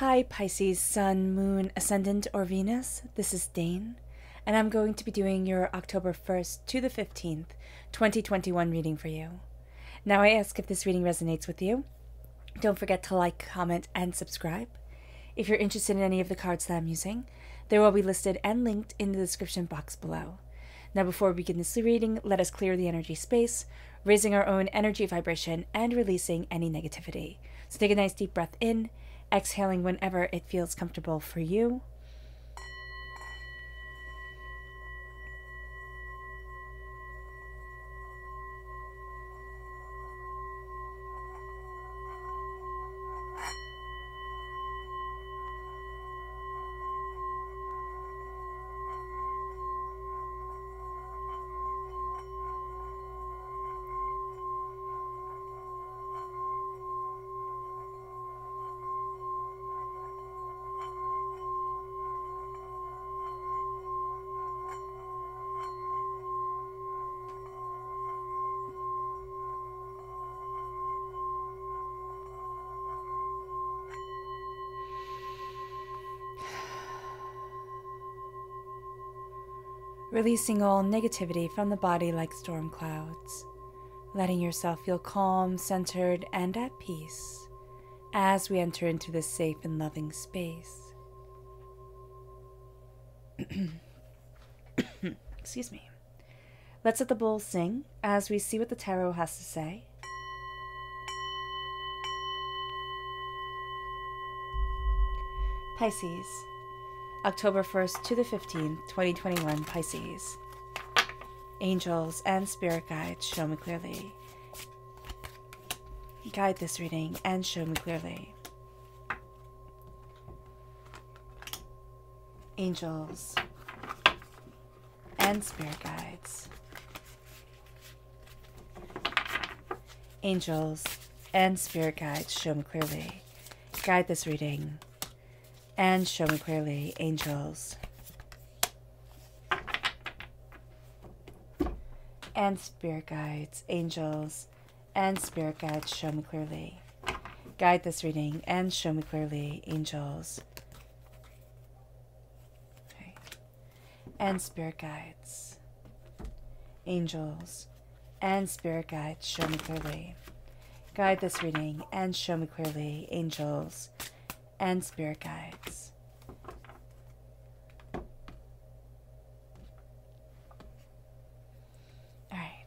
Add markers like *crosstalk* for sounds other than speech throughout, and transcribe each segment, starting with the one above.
Hi, Pisces, Sun, Moon, Ascendant, or Venus. This is Dane, and I'm going to be doing your October 1st to the 15th, 2021 reading for you. Now, I ask if this reading resonates with you. Don't forget to like, comment, and subscribe. If you're interested in any of the cards that I'm using, they will be listed and linked in the description box below. Now, before we begin this reading, let us clear the energy space, raising our own energy vibration and releasing any negativity. So, take a nice deep breath in exhaling whenever it feels comfortable for you. Releasing all negativity from the body like storm clouds, letting yourself feel calm, centered, and at peace as we enter into this safe and loving space. *clears throat* Excuse me. Let's let the bowl sing as we see what the tarot has to say. Pisces. October 1st to the 15th, 2021, Pisces. Angels and spirit guides show me clearly. Guide this reading and show me clearly. Angels and spirit guides. Angels and spirit guides show me clearly. Guide this reading and show me clearly, angels. And spirit guides, angels, and spirit guides, show me clearly. Guide this reading and show me clearly, angels. Okay. And spirit guides, angels, and spirit guides, show me clearly. Guide this reading and show me clearly, angels and spirit guides. All right.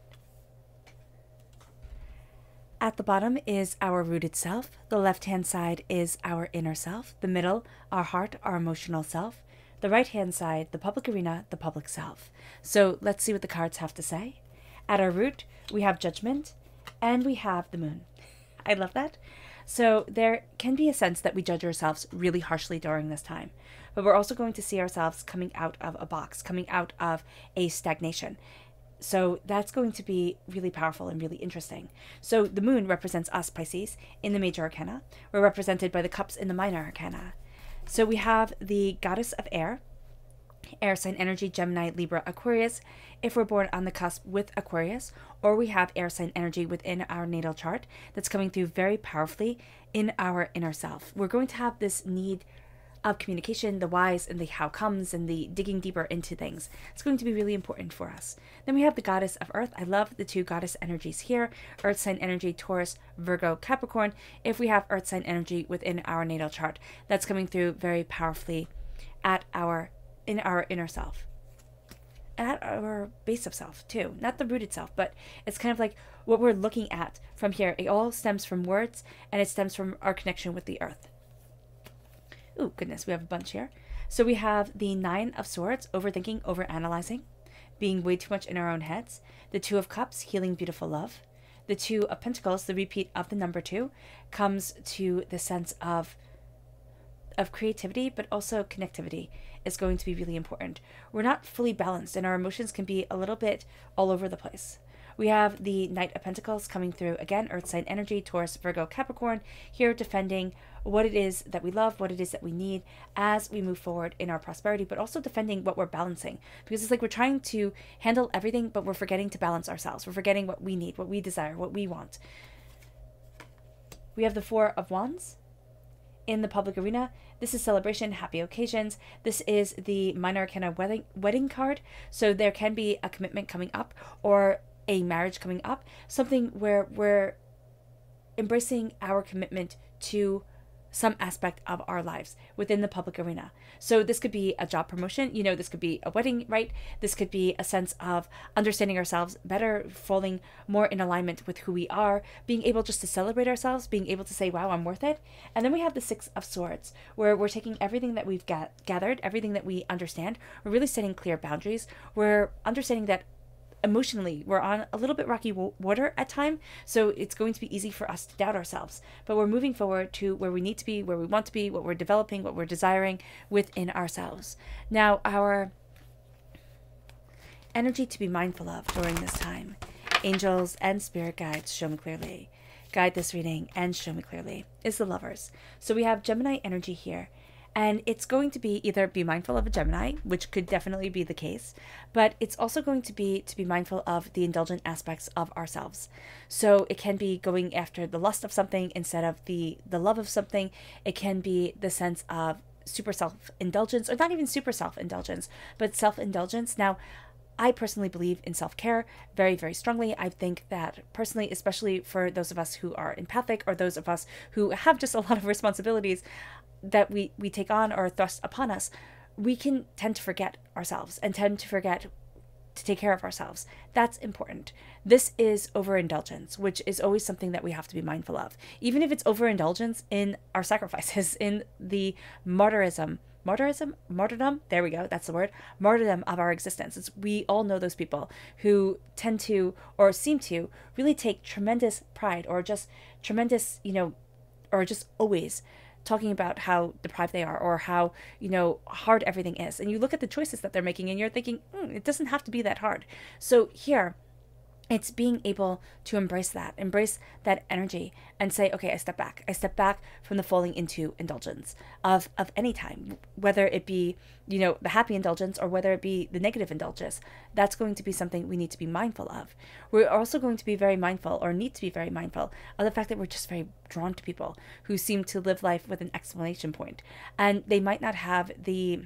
At the bottom is our rooted self. The left hand side is our inner self. The middle, our heart, our emotional self. The right hand side, the public arena, the public self. So let's see what the cards have to say. At our root, we have judgment and we have the moon. *laughs* I love that. So there can be a sense that we judge ourselves really harshly during this time. But we're also going to see ourselves coming out of a box, coming out of a stagnation. So that's going to be really powerful and really interesting. So the moon represents us, Pisces, in the major arcana. We're represented by the cups in the minor arcana. So we have the goddess of air, air sign energy, Gemini, Libra, Aquarius, if we're born on the cusp with Aquarius, or we have air sign energy within our natal chart that's coming through very powerfully in our inner self. We're going to have this need of communication, the whys and the how comes, and the digging deeper into things. It's going to be really important for us. Then we have the goddess of earth. I love the two goddess energies here earth sign energy, Taurus, Virgo, Capricorn. If we have earth sign energy within our natal chart, that's coming through very powerfully at our in our inner self. At our base of self too. Not the rooted self but it's kind of like what we're looking at from here. It all stems from words and it stems from our connection with the earth. Oh goodness we have a bunch here. So we have the nine of swords overthinking overanalyzing being way too much in our own heads the two of cups healing beautiful love the two of pentacles the repeat of the number two comes to the sense of of creativity but also connectivity is going to be really important. We're not fully balanced, and our emotions can be a little bit all over the place. We have the Knight of Pentacles coming through again, Earth sign energy, Taurus, Virgo, Capricorn, here defending what it is that we love, what it is that we need as we move forward in our prosperity, but also defending what we're balancing. Because it's like we're trying to handle everything, but we're forgetting to balance ourselves. We're forgetting what we need, what we desire, what we want. We have the Four of Wands, in the public arena, this is celebration, happy occasions. This is the minor arcana wedding wedding card. So there can be a commitment coming up or a marriage coming up, something where we're embracing our commitment to some aspect of our lives within the public arena. So this could be a job promotion, you know, this could be a wedding, right? This could be a sense of understanding ourselves better, falling more in alignment with who we are, being able just to celebrate ourselves, being able to say, wow, I'm worth it. And then we have the Six of Swords, where we're taking everything that we've ga- gathered, everything that we understand, we're really setting clear boundaries. We're understanding that emotionally we're on a little bit rocky water at time so it's going to be easy for us to doubt ourselves. But we're moving forward to where we need to be where we want to be what we're developing what we're desiring within ourselves. Now our energy to be mindful of during this time. Angels and spirit guides show me clearly. Guide this reading and show me clearly. Is the lovers. So we have gemini energy here and it's going to be either be mindful of a Gemini, which could definitely be the case, but it's also going to be to be mindful of the indulgent aspects of ourselves. So it can be going after the lust of something instead of the the love of something. It can be the sense of super self indulgence, or not even super self indulgence, but self indulgence. Now, I personally believe in self care very, very strongly. I think that personally, especially for those of us who are empathic or those of us who have just a lot of responsibilities, that we, we take on or thrust upon us, we can tend to forget ourselves and tend to forget to take care of ourselves. That's important. This is overindulgence, which is always something that we have to be mindful of. Even if it's overindulgence in our sacrifices, *laughs* in the martyrism, martyrism, martyrdom, there we go, that's the word, martyrdom of our existence. It's, we all know those people who tend to or seem to really take tremendous pride or just tremendous, you know, or just always talking about how deprived they are or how you know hard everything is and you look at the choices that they're making and you're thinking mm, it doesn't have to be that hard so here it's being able to embrace that, embrace that energy, and say, okay, I step back. I step back from the falling into indulgence of of any time, whether it be you know the happy indulgence or whether it be the negative indulgence. That's going to be something we need to be mindful of. We're also going to be very mindful, or need to be very mindful, of the fact that we're just very drawn to people who seem to live life with an exclamation point, and they might not have the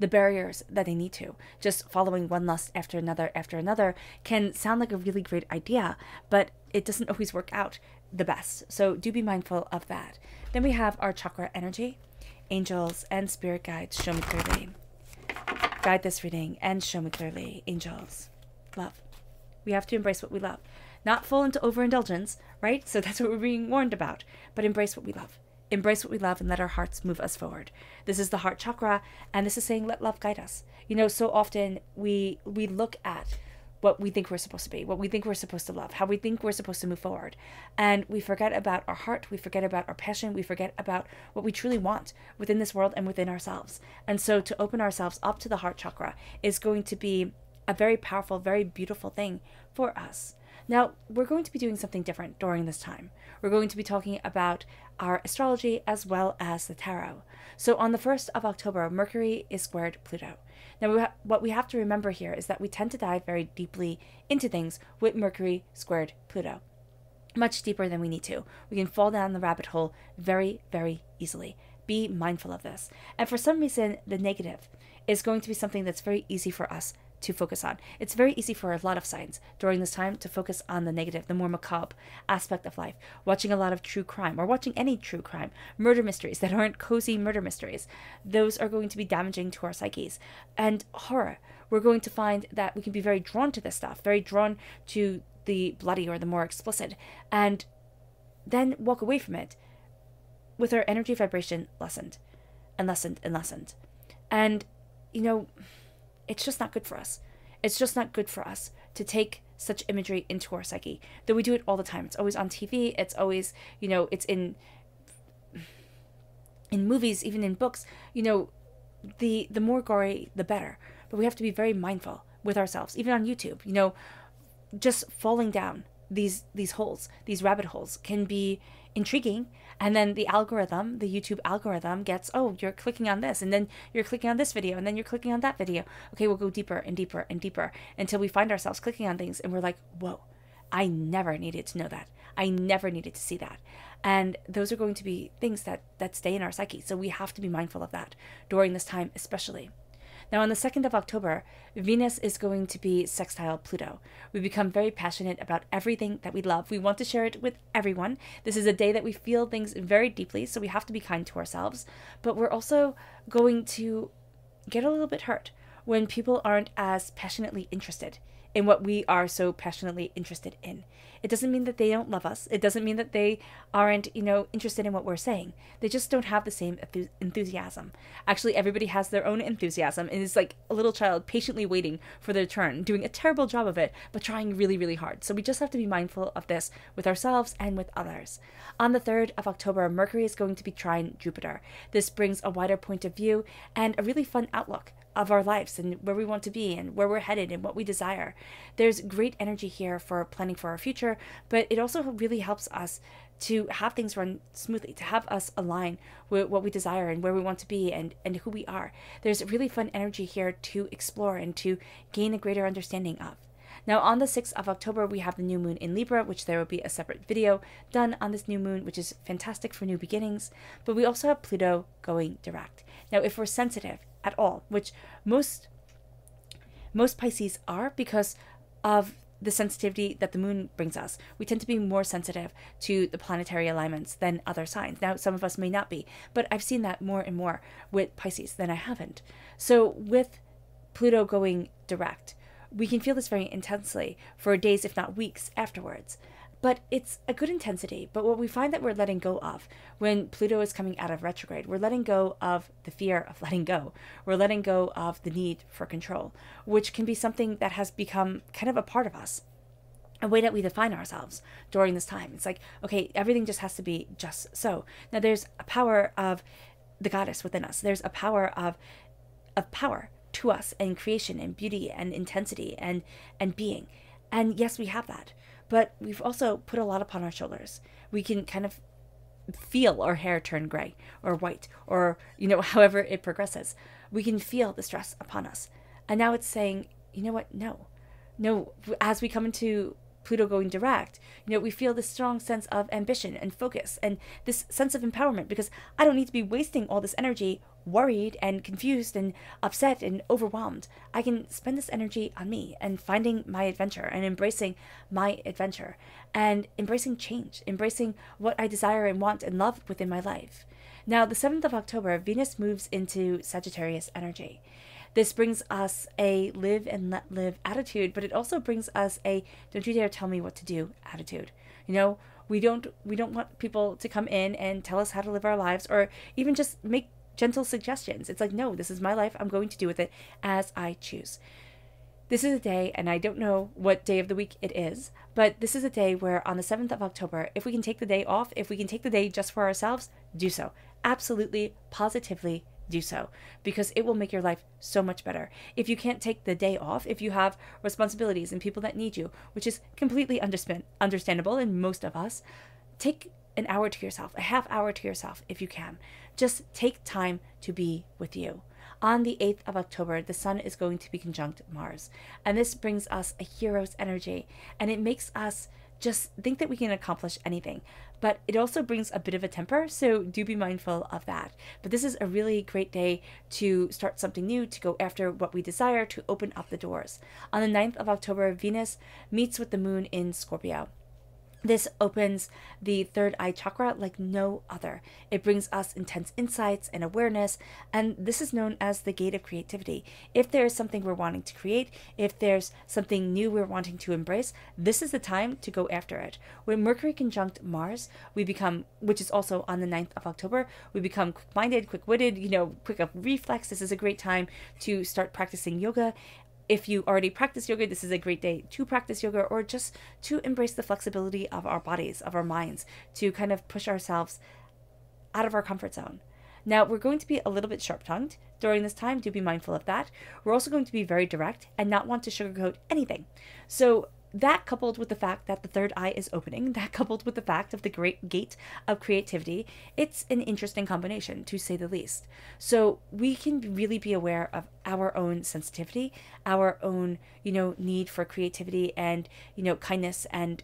the barriers that they need to. Just following one lust after another after another can sound like a really great idea, but it doesn't *laughs* always work out the best. So do be mindful of that. Then we have our chakra energy. Angels and spirit guides show me clearly. Guide this reading and show me clearly. Angels. Love. We have to embrace what we love. Not fall into overindulgence, right? So *laughs* that's what we're being warned about. But embrace what we love embrace what we love and let our hearts move us forward. This is the heart chakra and this is saying let love guide us. You know, so often we we look at what we think we're supposed to be, what we think we're supposed to love, how we think we're supposed to move forward. And we forget about our heart, we forget about our passion, we forget about what we truly want within this world and within ourselves. And so to open ourselves up to the heart chakra is going to be a very powerful, very beautiful thing for us. Now, we're going to be doing something different during this time. We're going to be talking about our astrology as well as the tarot. So, on the 1st of October, Mercury is squared Pluto. Now, we ha- what we have to remember here is that we tend to dive very deeply into things with Mercury squared Pluto, much deeper than we need to. We can fall down the rabbit hole very, very easily. Be mindful of this. And for some reason, the negative is going to be something that's very easy for us to focus on. It's very easy for a lot of signs during this time to focus on the negative, the more macabre aspect of life. Watching a lot of true crime or watching any true crime, murder mysteries that aren't cozy murder mysteries, those are going to be damaging to our psyches. And horror, we're going to find that we can be very drawn to this stuff, very drawn to the bloody or the more explicit, and then walk away from it with our energy vibration lessened and lessened and lessened. And, you know, it's just not good for us. It's just not good for us to take such imagery into our psyche. Though we do it all the time. It's always on TV. It's always, you know, it's in in movies, even in books. You know, the the more gory, the better. But we have to be very mindful with ourselves, even on YouTube. You know, just falling down these these holes, these rabbit holes, can be intriguing and then the algorithm the youtube algorithm gets oh you're clicking on this and then you're clicking on this video and then you're clicking on that video okay we'll go deeper and deeper and deeper until we find ourselves clicking on things and we're like whoa i never needed to know that I never needed to see that. And those are going to be things that, that stay in our psyche. So we have to be mindful of that during this time, especially. Now, on the 2nd of October, Venus is going to be sextile Pluto. We become very passionate about everything that we love. We want to share it with everyone. This is a day that we feel things very deeply, so we have to be kind to ourselves. But we're also going to get a little bit hurt when people aren't as passionately interested in what we are so passionately interested in. It doesn't mean that they don't love us. It doesn't mean that they aren't, you know, interested in what we're saying. They just don't have the same enthusiasm. Actually, everybody has their own enthusiasm and is like a little child patiently waiting for their turn, doing a terrible job of it, but trying really, really hard. So we just have to be mindful of this with ourselves and with others. On the 3rd of October, Mercury is going to be trine Jupiter. This brings a wider point of view and a really fun outlook of our lives and where we want to be and where we're headed and what we desire. There's great energy here for planning for our future, but it also really helps us to have things run smoothly, to have us align with what we desire and where we want to be and, and who we are. There's really fun energy here to explore and to gain a greater understanding of. Now, on the 6th of October, we have the new moon in Libra, which there will be a separate video done on this new moon, which is fantastic for new beginnings. But we also have Pluto going direct. Now, if we're sensitive at all, which most most Pisces are because of the sensitivity that the moon brings us. We tend to be more sensitive to the planetary alignments than other signs. Now, some of us may not be, but I've seen that more and more with Pisces than I haven't. So, with Pluto going direct, we can feel this very intensely for days, if not weeks, afterwards but it's a good intensity. But what we find that we're letting go of when Pluto is coming out of retrograde, we're letting go of the fear of *laughs* letting go. We're letting go of the need for control, which can be something that has become kind of a part of us. A way that we define ourselves during this time. It's like, okay, everything just has to be just so. Now there's a power of the goddess within us. There's a power of of power to us and creation and beauty and intensity and and being. And yes, we have that but we've also put a lot upon our shoulders. We can kind of feel our hair turn gray or white or, you know, *laughs* however it progresses. We can feel the stress upon us. And now it's saying, you know what? No. No, as we come into Pluto going direct, you know, we feel this strong sense of ambition and focus and this sense of empowerment because I don't need to be wasting all this energy worried and confused and upset and overwhelmed. I can spend this energy on me and finding my adventure and embracing my adventure and embracing change, embracing what I desire and want and love within my life. Now, the 7th of October, Venus moves into Sagittarius energy. This brings us a live and let live attitude, but it also brings us a don't you dare tell me what to do attitude. You know, we don't we don't want people to come in and tell us how to live our lives or even just make gentle suggestions. It's like, no, this is my life. I'm going to do with it as I choose. This is a day, and I don't know what day of the week it is, but this is a day where on the 7th of October, if we can take the day off, if we can take the day just for ourselves, do so. Absolutely, positively do so because it will make your life so much better. If you can't take the day off, if you have responsibilities and people that need you, which is completely understandable in most of us, take an hour to yourself, a half hour to yourself if you can. Just take time to be with you. On the 8th of October, the sun is going to be conjunct Mars, and this brings us a hero's energy, and it makes us just think that we can accomplish anything. But it also brings a bit of a temper, so do be mindful of that. But this is a really great day to start something new, to go after what we desire, to open up the doors. On the 9th of October, Venus meets with the moon in Scorpio. This opens the third eye chakra like no other. It brings us intense insights and awareness, and this is known as the gate of creativity. If there is something we're wanting to create, if there's something new we're wanting to embrace, this is the time to go after it. When Mercury conjunct Mars, we become, which is also on the 9th of October, we become quick minded, quick witted, you know, quick of reflex. This is a great time to start practicing yoga if you already practice yoga, this is a great day to practice yoga or just to embrace the flexibility of our bodies, of our minds, to kind of push ourselves out of our comfort zone. Now, we're going to be a little bit sharp tongued during this time. Do be mindful of that. We're also going to be very direct and not want to sugarcoat anything. So, that coupled with the fact that the third eye is opening, *laughs* that coupled with the fact of the great gate of creativity, it's an interesting combination to say the least. So we can really be aware of our own sensitivity, our own, you know, need for creativity and, you know, kindness and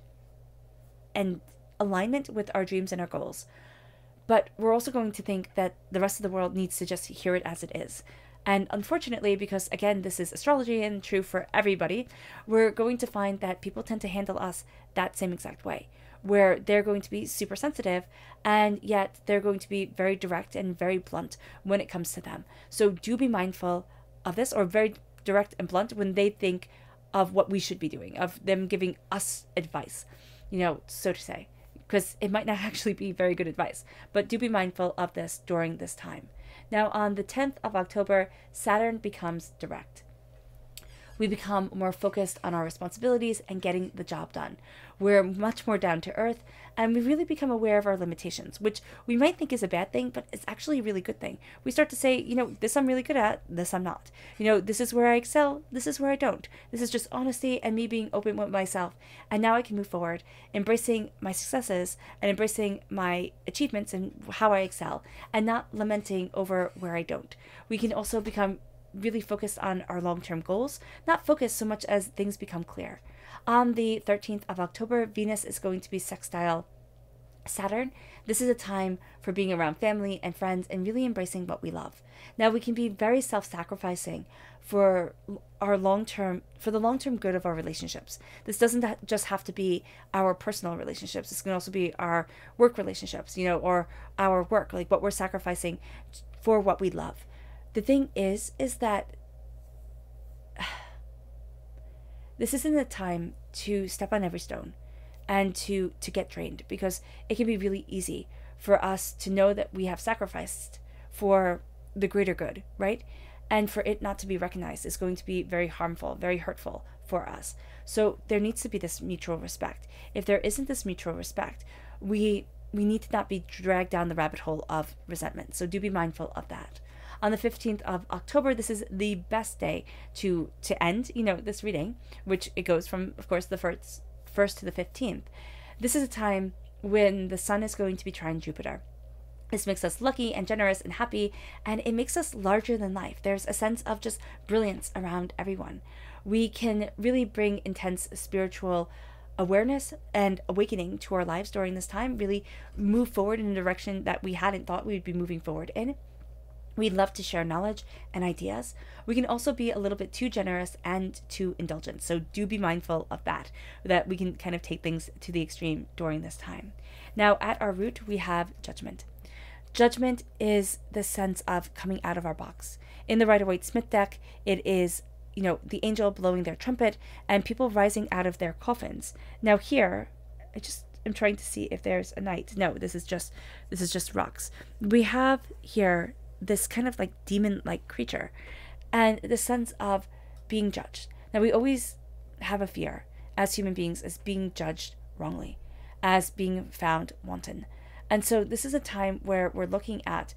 and alignment with our dreams and our goals. But we're also going to think that the rest of the world needs to just hear it as it is. And unfortunately, because again, this is astrology and true for everybody, we're going to find that people tend to handle us that same exact way, where they're going to be super sensitive and yet they're going to be very direct and very blunt when it comes to them. So do be mindful of this, or very direct and blunt when they think of what we should be doing, of them giving us advice, you know, so to say, because it might not *laughs* actually be very good advice. But do be mindful of this during this time. Now, on the 10th of October, Saturn becomes direct. We become more focused on our responsibilities and getting the job done. We're much more down to earth and we really become aware of our limitations, which we might think is a bad thing, but it's actually a really good thing. We start to say, you know, this I'm really good at, this I'm not. You know, this is where I excel, this is where I don't. This is just honesty and me being open with myself. And now I can move forward, embracing my successes and embracing my achievements and how I excel, and not lamenting over where I don't. We can also become really focused on our long term goals, not focused so much as things become clear. On the 13th of October, Venus is going to be sextile Saturn. This is a time for being around family and friends and really embracing what we love. Now, we can be very self sacrificing for our long term, for the long term good of our relationships. This doesn't just have to be our personal relationships, this can also be our work relationships, you know, or our work, like what we're sacrificing for what we love. The thing is, is that *sighs* this isn't the time to step on every stone and to to get drained because it can be really easy for us to know that we have sacrificed for the greater good, right? And for it not to be recognized is going to be very harmful, very hurtful for us. So there needs to be this mutual respect. If there isn't this mutual respect, we we need to not be dragged down the rabbit hole of resentment. So do be mindful of that on the 15th of October. This is the best day to to end, you know, this reading, which it goes from, of course, the first first to the 15th. This is a time when the sun is going to be trine Jupiter. This makes us lucky and generous and happy, and it makes us larger than life. There's a sense of just brilliance around everyone. We can really bring intense spiritual awareness and awakening to our lives during this time, really move forward in a direction that we hadn't thought we'd be moving forward in. We love to share knowledge and ideas. We can also be a little bit too generous and too indulgent. So do be mindful of that, that we can kind of take things to the extreme during this time. Now, at our root, we have judgment. Judgment is the sense of coming out of our box. In the Rider Waite Smith deck, it is, you know, the angel blowing their trumpet and people rising out of their coffins. Now here, I just am trying to see if there's a knight. No, this is just this is just rocks. We have here this kind of like demon like creature and the sense of being judged. Now, we always have a fear as human beings as being judged wrongly, as being found wanton. And so, this is a time where we're looking at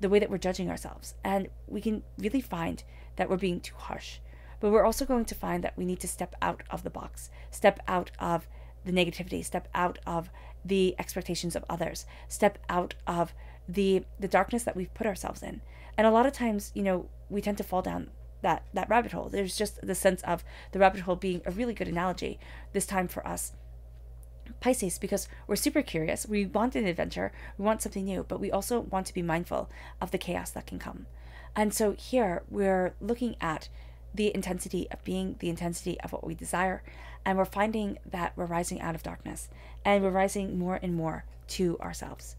the way that we're judging ourselves, and we can really find that we're being too harsh. But we're also going to find that we need to step out of the box, step out of the negativity, step out of the expectations of others, step out of the the darkness that we've put ourselves in. And a lot of times, you know, we tend to fall down that that rabbit hole. There's just the sense of the rabbit hole being a really good analogy this time for us. Pisces, because we're super curious, we want an adventure, we want something new, but we also want to be mindful of the chaos that can come. And so here we're looking at the intensity of being, the intensity of what we desire, and we're finding that we're rising out of darkness and we're rising more and more to ourselves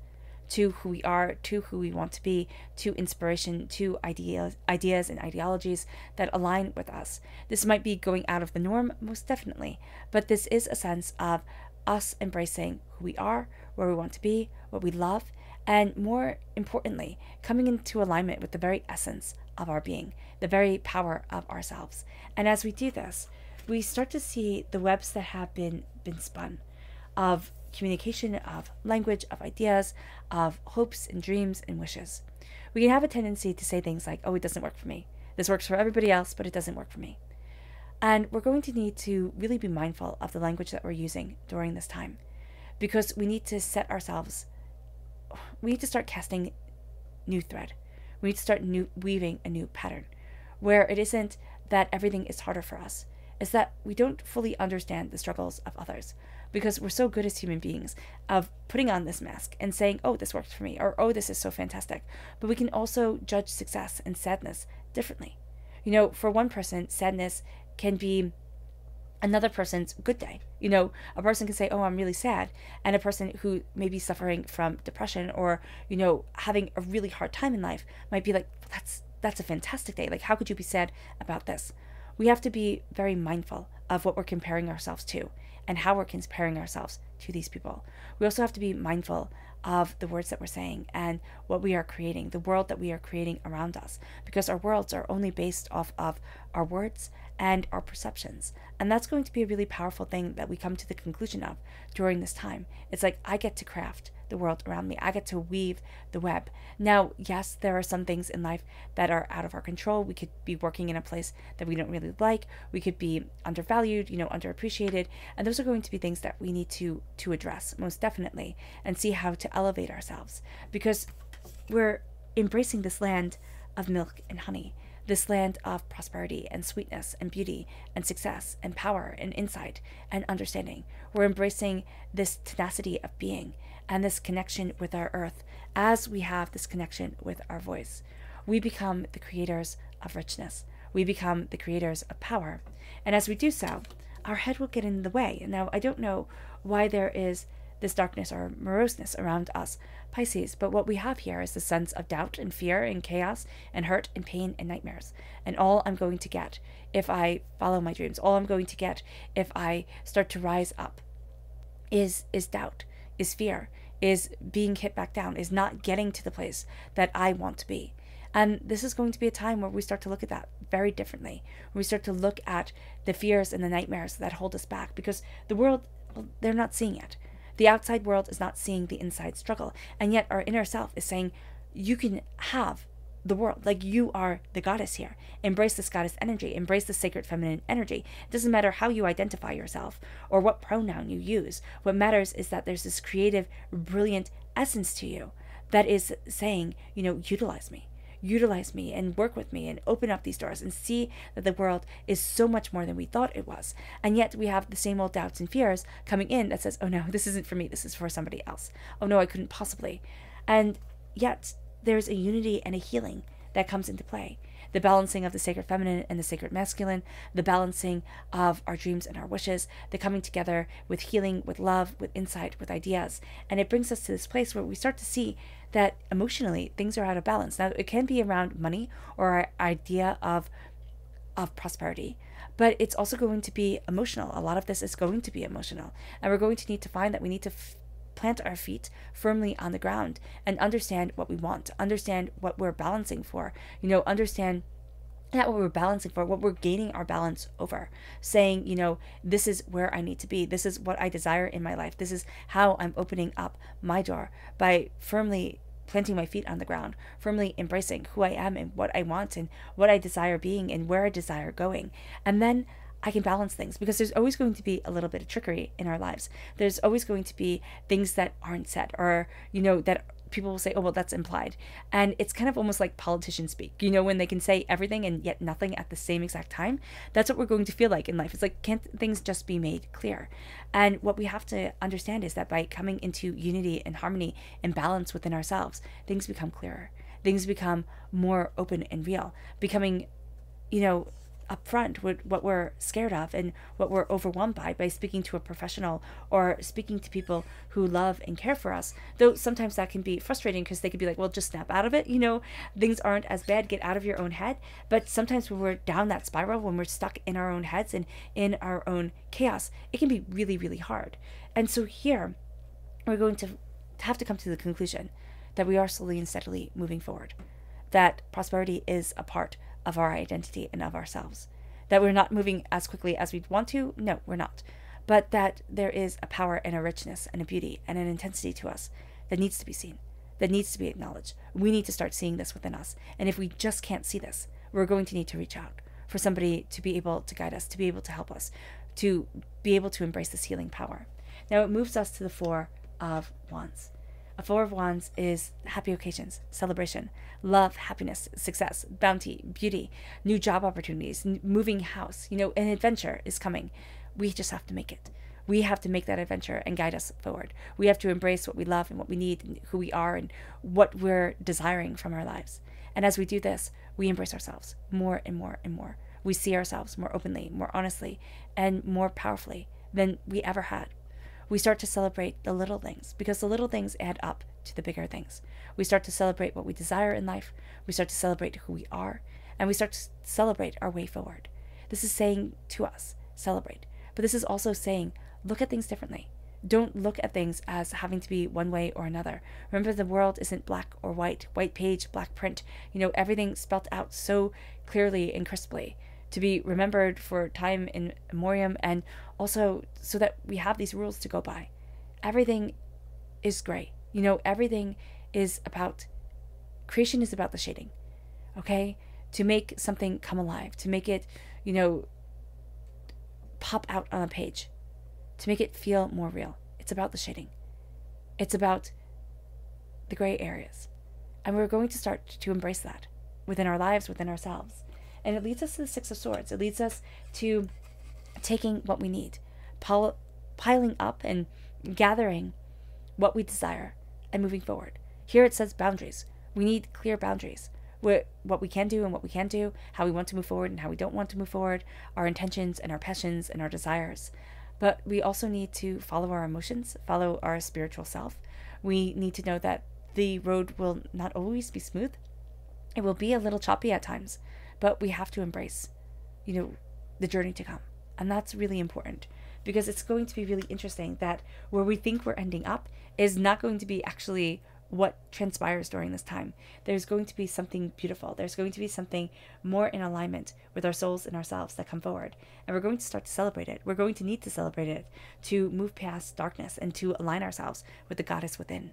to who we are, to who we want to be, to inspiration, to ideas, ideas and ideologies that align with us. This might be going out of the norm, most definitely, but this is a sense of us embracing who we are, where we want to be, what we love, and more importantly, coming into alignment with the very essence of our being, the very power of ourselves. And as we do this, we start to see the webs that have been been spun of communication of language, of ideas, of hopes and dreams and wishes. We can have a tendency to say things like, oh, it doesn't work for me. This works for everybody else, but it doesn't work for me. And we're going to need to really be mindful of the language that we're using during this time because we need to set ourselves, we need to start casting new thread. We need to start new, weaving a new pattern where it isn't that everything is harder for us, is that we don't fully understand the struggles of others, because we're so good as human beings of putting on this mask and saying, oh, this worked for me, or oh, this is so fantastic. But we can also judge success and sadness differently. You know, for one person, sadness can be another person's good day. You know, a person can say, "Oh, I'm really sad," and a person who may be suffering from depression or you know having a really hard time in life might be like, "That's that's a fantastic day. Like, how could you be sad about this?" We have to be very mindful of what we're comparing ourselves to and how we're comparing ourselves to these people. We also have to be mindful of the words that we're saying and what we are creating, the world that we are creating around us, because our worlds are only based off of our words and our perceptions. And that's going to be a really powerful thing that we come to the conclusion of during this time. It's like I get to craft the world around me. I get to weave the web. Now, yes, there are some things in life that are out of our control. We could be working in a place that we don't really like. We could be undervalued, you know, underappreciated, and those are going to be things that we need to to address most definitely and see how to elevate ourselves because we're embracing this land of milk and honey this land of prosperity and sweetness and beauty and success and power and insight and understanding. We're embracing this tenacity of being and this connection with our earth as we have this connection with our voice. We become the creators of richness. We become the creators of power. And as we do so, our head will get in the way. Now, I don't know why there is this darkness or moroseness around us, Pisces, but what we have here is the sense of doubt and fear and chaos and hurt and pain and nightmares. And all I'm going to get if I follow my dreams, all I'm going to get if I start to rise up is is doubt is fear, is being hit back down, is not getting to the place that I want to be. And this is going to be a time where we start to look at that very differently. we start to look at the fears and the nightmares that hold us back because the world, well, they're not seeing it. The outside world is not seeing the inside struggle. And yet our inner self is saying, you can have the world. Like you are the goddess here. Embrace this goddess energy. Embrace the sacred feminine energy. It doesn't matter how you identify yourself or what pronoun you use. What matters is that there's this creative, brilliant essence to you that is saying, you know, utilize me. Utilize me and work with me and open up these doors and see that the world is so much more than we thought it was. And yet we have the same old doubts and fears coming in that says, oh no, *laughs* this isn't for me. This is for somebody else. Oh no, I couldn't possibly. And yet there's a unity and a healing that comes into play. The balancing of the sacred feminine and the sacred masculine, the balancing of our dreams and our wishes, the coming together with healing, with love, with insight, with ideas. And it brings us to this place where we start to see that emotionally things are out of balance. Now, it can be around money or our idea of of prosperity, but it's also going to be emotional. A lot of this is going to be emotional. And we're going to need to find that we need to plant our feet firmly on the ground and understand what we want, understand what we're balancing for, you know, understand not what we're balancing for, what we're gaining our balance over. Saying, you know, this is where I need to be. This is what I desire in my life. This is how I'm opening up my door by firmly planting my feet on the ground, firmly embracing who I am and what I want and what I desire being and where I desire going. And then I can balance things because there's always going to be a little bit of trickery in our lives. There's always going to be things that aren't said or, you know, that people will say, oh, well, that's implied. And it's kind of almost like politicians speak, you know, when they can say everything and yet nothing at the same exact time. That's what we're going to feel like in life. It's like, can't things just be made clear? And what we have to understand is that by coming into unity and harmony and balance within ourselves, things become clearer. Things become more open and real, becoming, you know, upfront with what we're scared of and what we're overwhelmed by by speaking to a professional or speaking to people who love and care for us. Though sometimes that can be frustrating because they could be like, well, just snap out of it. You know, things aren't as bad. Get out of your own head. But sometimes when we're down that spiral, when we're stuck in our own heads and in our own chaos, it can be really, really hard. And so here, we're going to have to come to the conclusion that we are slowly and steadily moving forward. That prosperity is a part of our identity and of ourselves. That we're not moving as quickly as we'd want to, no, we're not. But that there is a power and a richness and a beauty and an intensity to us that needs to be seen, that needs to be acknowledged. We need to start seeing this within us. And if we just can't see this, we're going to need to reach out for somebody to be able to guide us, to be able to help us, to be able to embrace this healing power. Now it moves us to the Four of Wands. A Four of Wands is happy occasions, celebration, love, happiness, success, bounty, beauty, new job opportunities, moving house. You know, an adventure is coming. We just have to make it. We have to make that adventure and guide us forward. We have to embrace what we love and what we need and who we are and what we're desiring from our lives. And as we do this, we embrace ourselves more and more and more. We see ourselves more openly, more honestly, and more powerfully than we ever had. We start to celebrate the little things because the little things add up to the bigger things. We start to celebrate what we desire in life. We start to celebrate who we are. And we start to celebrate our way forward. This is saying to us, celebrate. But this is also saying, look at things differently. Don't look at things as having to be one way or another. Remember, the world isn't black or white, white page, black print. You know, everything spelt out so clearly and crisply to be remembered for time in memoriam and also so that we have these rules to go by. Everything is gray. You know, everything is about creation is about the shading. Okay? To make something come alive, to make it, you know, pop out on a page to make it feel more real. It's about the shading, it's about the gray areas. And we're going to start to embrace that within our lives, within ourselves. And it leads us to the Six of Swords. It leads us to taking what we need, piling up and gathering what we desire and moving forward. Here it says boundaries. We need clear boundaries. What, what we can do and what we can't do, how we want to move forward and how we don't want to move forward, our intentions and our passions and our desires. But we also need to follow our emotions, follow our spiritual self. We need to know that the road will not always be smooth. It will be a little choppy at times, but we have to embrace, you know, the journey to come. And that's really important because it's going to be really interesting that where we think we're ending up is not going to be actually what transpires during this time. There's going to be something beautiful. There's going to be something more in alignment with our souls and ourselves that come forward. And we're going to start to celebrate it. We're going to need to celebrate it to move past darkness and to align ourselves with the goddess within.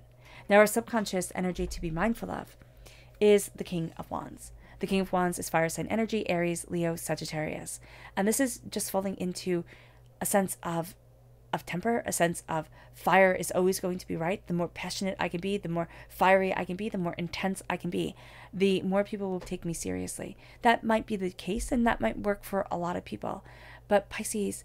Now, our subconscious energy to be mindful of is the King of Wands. The King of Wands is fire sign energy, Aries, Leo, Sagittarius. And this is just falling into a sense of of temper, a sense of fire is always going to be right. The more passionate I can be, the more fiery I can be, the more intense I can be, the more people will take me seriously. That might be the case and that might work for a lot of people. But Pisces,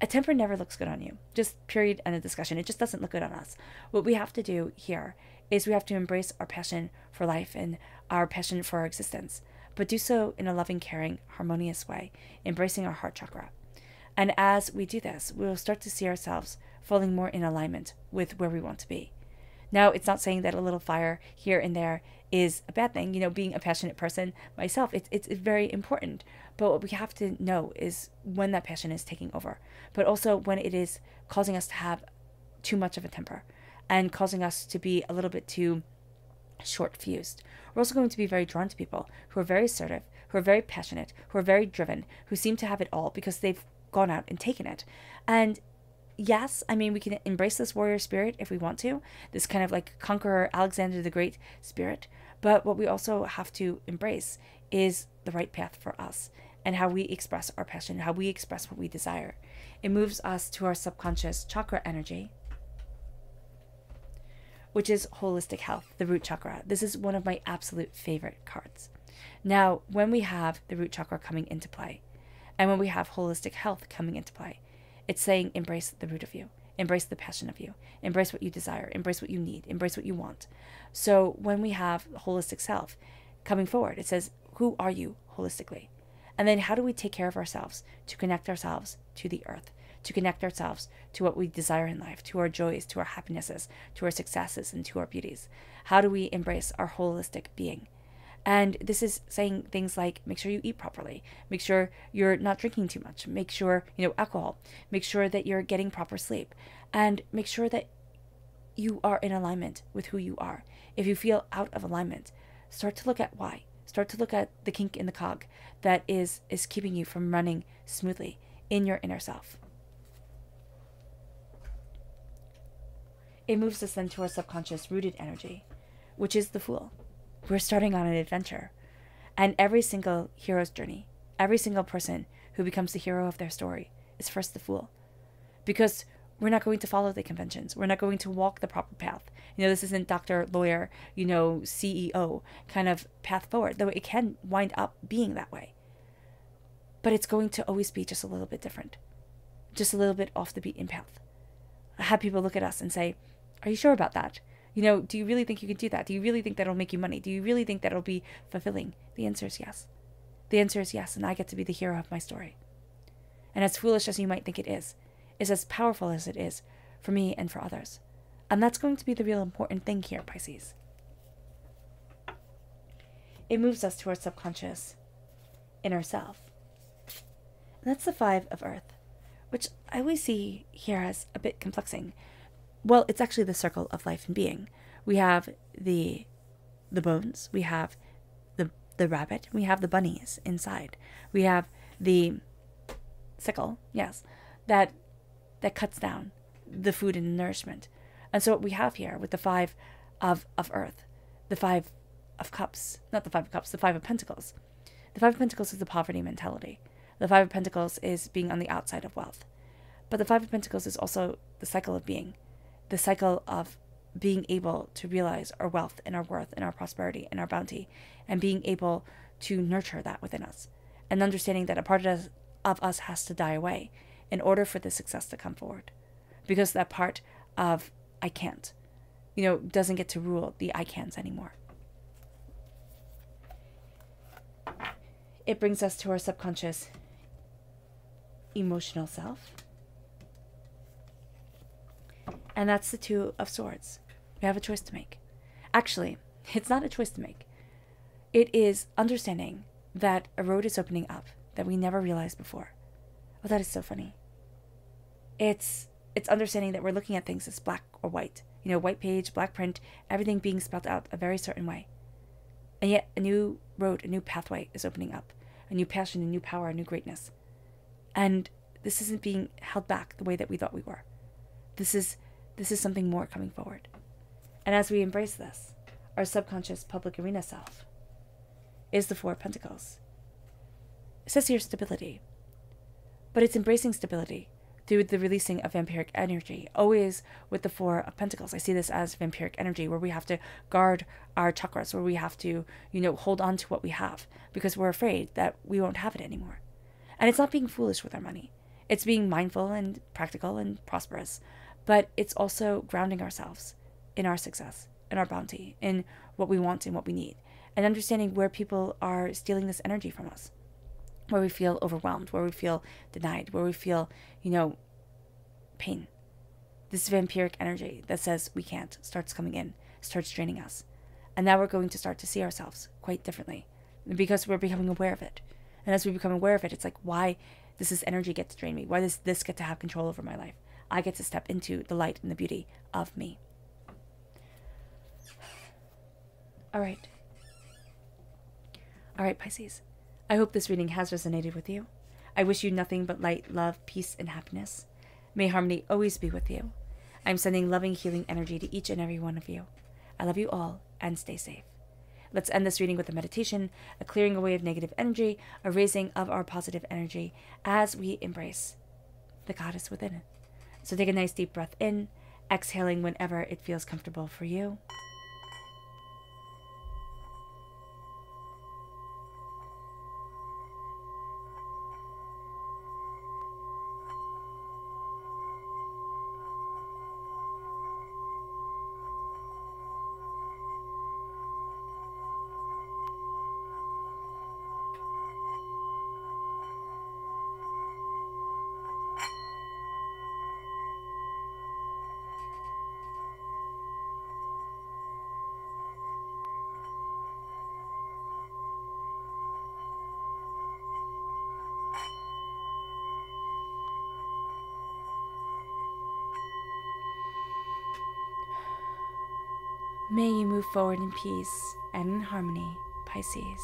a temper never looks good on you. Just period end of discussion. It just doesn't look good on us. What we have to do here is we have to embrace our passion for life and our passion for our existence, but do so in a loving, caring, harmonious way, embracing our heart chakra. And as we do this, we will start to see ourselves falling more in alignment with where we want to be. Now, it's not saying that a little fire here and there is a bad thing. You know, being a passionate person myself, it's, it's very important. But what we have to know is when that passion is taking over, but also when it is causing us to have too much of a temper and causing us to be a little bit too short fused. We're also going to be very drawn to people who are very assertive, who are very passionate, who are very driven, who seem to have it all because they've gone out and taken it. And yes, I mean, we can embrace this warrior spirit if we want to, this kind of like conqueror Alexander the Great spirit. But what we also have to embrace is the right path for us and how we express our passion, how we express what we desire. It moves us to our subconscious chakra energy, which is holistic health, the root chakra. This is one of my absolute favorite cards. Now, when we have the root chakra coming into play, and when we have holistic health coming into play, it's saying embrace the root of you, embrace the passion of you, embrace what you desire, embrace what you need, embrace what you want. So when we have holistic self coming forward, it says, Who are you holistically? And then how do we take care of ourselves to connect ourselves to the earth, to connect ourselves to what we desire in life, to our joys, to our happinesses, to our successes, and to our beauties? How do we embrace our holistic being? And this is saying things like make sure you eat properly, make sure you're not drinking too much, make sure, you know, alcohol, make sure that you're getting proper sleep, and make sure that you are in alignment with who you are. If you feel out of alignment, start to look at why. Start to look at the kink in the cog that is is keeping you from running smoothly in your inner self. It moves us then to our subconscious rooted energy, which is the fool. We're starting on an adventure. And every single hero's journey, every single person who becomes the hero of their story is first the fool. Because we're not going to follow the conventions. We're not going to walk the proper path. You know, this isn't doctor, lawyer, you know, CEO kind of path forward, though it can wind up being that way. But it's going to always be just a little bit different. just a little bit off the beaten path. I have people look at us and say, Are you sure about that? You know, do you really think you can do that? Do you really think that'll make you money? Do you really think that'll be fulfilling? The answer is yes. The answer is yes, and I get to be the hero of my story. And as foolish as you might think it is, is as powerful as it is for me and for others. And that's going to be the real important thing here, Pisces. It moves us to our subconscious inner self. And that's the five of earth, which I always see here as a bit complexing. Well, it's actually the circle of life and being. We have the the bones, we have the the rabbit, we have the bunnies inside. We have the sickle, yes, that that cuts down the food and nourishment. And so what we have here with the five of of earth, the five of cups, not the five of cups, the five of pentacles. The five of pentacles is the poverty mentality. The five of pentacles is being on the outside of wealth. But the five of pentacles is also the cycle of being, the cycle of being able to realize our wealth and our worth and our prosperity and our bounty and being able to nurture that within us and understanding that a part of us, has to die away in order for the success to come forward because that part of I can't, you know, doesn't get to rule the I can'ts anymore. It brings us to our subconscious emotional self. And that's the Two of Swords. We have a choice to make. Actually, *laughs* it's not a choice to make. It is understanding that a road is opening up that we never realized before. Oh, that is so funny. It's it's understanding that we're looking at things as black or white. You know, white page, black print, everything being spelled out a very certain way. And yet a new road, a new pathway is opening up. A new passion, a new power, a new greatness. And this isn't being held back the way that we thought we were. This is this is something more coming forward. And as we embrace this, our subconscious public arena self is the Four of Pentacles. It says here stability. But it's embracing stability through the releasing of vampiric energy, always with the Four of Pentacles. I see this as vampiric energy, where we have to guard our chakras, where we have to, you know, hold on to what we have because we're afraid that we won't have it anymore. And it's not being foolish with our money, it's being mindful and practical and prosperous, but it's also grounding ourselves in our success, in our bounty, in what we want and what we need, and understanding where people are stealing this energy from us where we feel overwhelmed, where we feel denied, where we feel, you know, pain. This vampiric energy that says we can't starts coming in, starts draining us. And now we're going to start to see ourselves quite differently because we're becoming aware of it. And as we become aware of it, it's like, why does this energy get to drain me? Why does this get to have control over my life? I get to step into the light and the beauty of me. *sighs* All right. All right, Pisces. I hope this reading has resonated with you. I wish you nothing but light, love, peace, and happiness. May harmony always be with you. I'm sending loving, healing energy to each and every one of you. I love you all and stay safe. Let's end this reading with a meditation, a clearing away of negative energy, a raising of our positive energy as we embrace the goddess within it. So take a nice deep breath in, exhaling whenever it feels comfortable for you. May you move forward in peace and in harmony, Pisces.